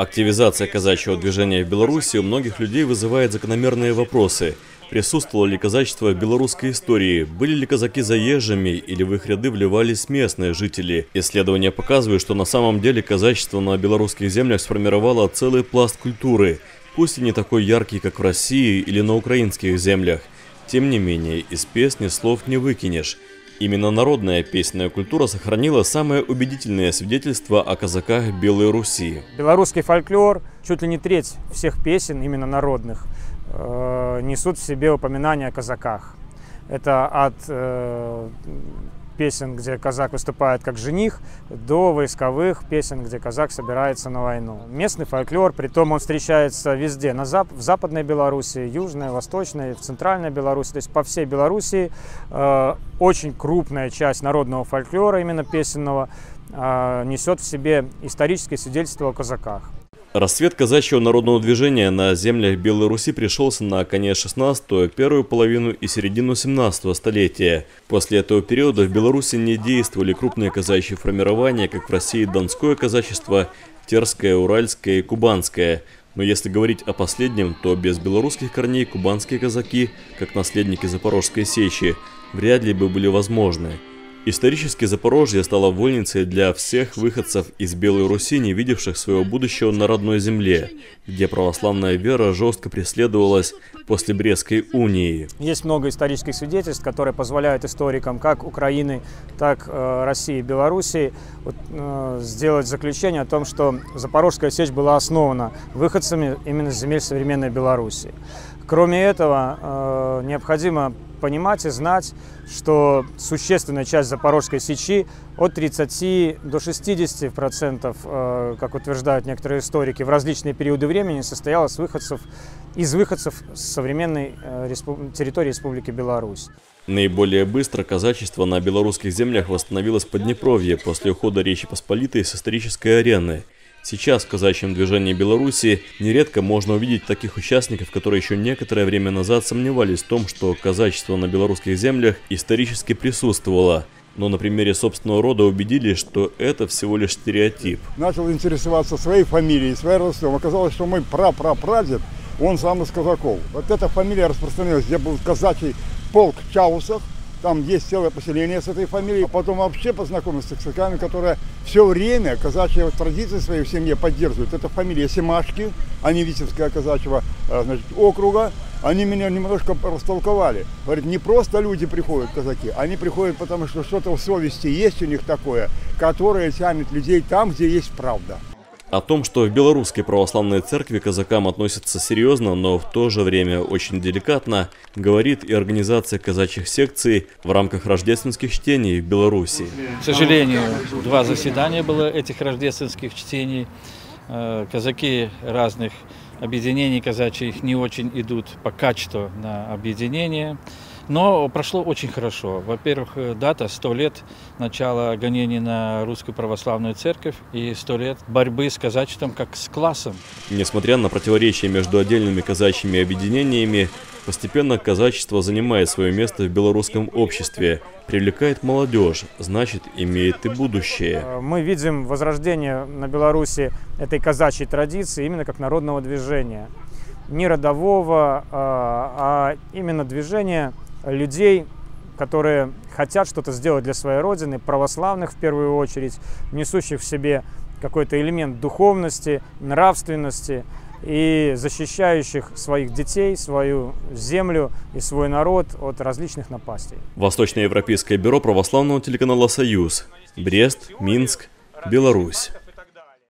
Активизация казачьего движения в Беларуси у многих людей вызывает закономерные вопросы. Присутствовало ли казачество в белорусской истории? Были ли казаки заезжими или в их ряды вливались местные жители? Исследования показывают, что на самом деле казачество на белорусских землях сформировало целый пласт культуры, пусть и не такой яркий, как в России или на украинских землях. Тем не менее, из песни слов не выкинешь. Именно народная песенная культура сохранила самое убедительное свидетельство о казаках Белой Руси. Белорусский фольклор, чуть ли не треть всех песен, именно народных, э, несут в себе упоминания о казаках. Это от э, песен, где казак выступает как жених, до войсковых песен, где казак собирается на войну. Местный фольклор, при том он встречается везде, на зап в Западной Беларуси, Южной, Восточной, в Центральной Беларуси, то есть по всей Беларуси э, очень крупная часть народного фольклора, именно песенного, э, несет в себе историческое свидетельство о казаках. Расцвет казачьего народного движения на землях Белой Руси пришелся на конец 16 первую половину и середину 17 столетия. После этого периода в Беларуси не действовали крупные казачьи формирования, как в России Донское казачество, Терское, Уральское и Кубанское. Но если говорить о последнем, то без белорусских корней кубанские казаки, как наследники Запорожской сечи, вряд ли бы были возможны. Исторически Запорожье стало вольницей для всех выходцев из Белой Руси, не видевших своего будущего на родной земле, где православная вера жестко преследовалась после Брестской унии. Есть много исторических свидетельств, которые позволяют историкам как Украины, так э, России и Белоруссии вот, э, сделать заключение о том, что Запорожская сечь была основана выходцами именно с земель современной Белоруссии. Кроме этого, э, необходимо понимать и знать, что существенная часть Запорожской сечи от 30 до 60 процентов, э, как утверждают некоторые историки, в различные периоды времени состояла из выходцев, из выходцев с современной э, территории Республики Беларусь. Наиболее быстро казачество на белорусских землях восстановилось в Поднепровье после ухода Речи Посполитой с исторической арены – Сейчас в казачьем движении Беларуси нередко можно увидеть таких участников, которые еще некоторое время назад сомневались в том, что казачество на белорусских землях исторически присутствовало. Но на примере собственного рода убедились, что это всего лишь стереотип. Начал интересоваться своей фамилией, своим родством. Оказалось, что мой прапрапрадед, он сам из казаков. Вот эта фамилия распространилась, где был казачий полк Чаусов, там есть целое поселение с этой фамилией. А потом вообще познакомился с казаками, которые все время казачьи традиции своей в семье поддерживают. Это фамилия Семашки, они Витебская казачьего э, значит, округа. Они меня немножко растолковали. Говорят, не просто люди приходят, казаки, они приходят, потому что что-то в совести есть у них такое, которое тянет людей там, где есть правда. О том, что в белорусской православной церкви казакам относятся серьезно, но в то же время очень деликатно, говорит и организация казачьих секций в рамках рождественских чтений в Беларуси. К сожалению, два заседания было этих рождественских чтений. Э, казаки разных объединений казачьих не очень идут по качеству на объединение. Но прошло очень хорошо. Во-первых, э, дата 100 лет начала гонений на русскую православную церковь и 100 лет борьбы с казачеством как с классом. Несмотря на противоречия между отдельными казачьими объединениями, Постепенно казачество занимает свое место в белорусском обществе, привлекает молодежь, значит, имеет и будущее. Э, мы видим возрождение на Беларуси этой казачьей традиции именно как народного движения. Не родового, а, а именно движения людей, которые хотят что-то сделать для своей родины, православных в первую очередь, несущих в себе какой-то элемент духовности, нравственности и защищающих своих детей, свою землю и свой народ от различных напастей. Восточноевропейское бюро православного телеканала «Союз». Брест, Минск, Беларусь.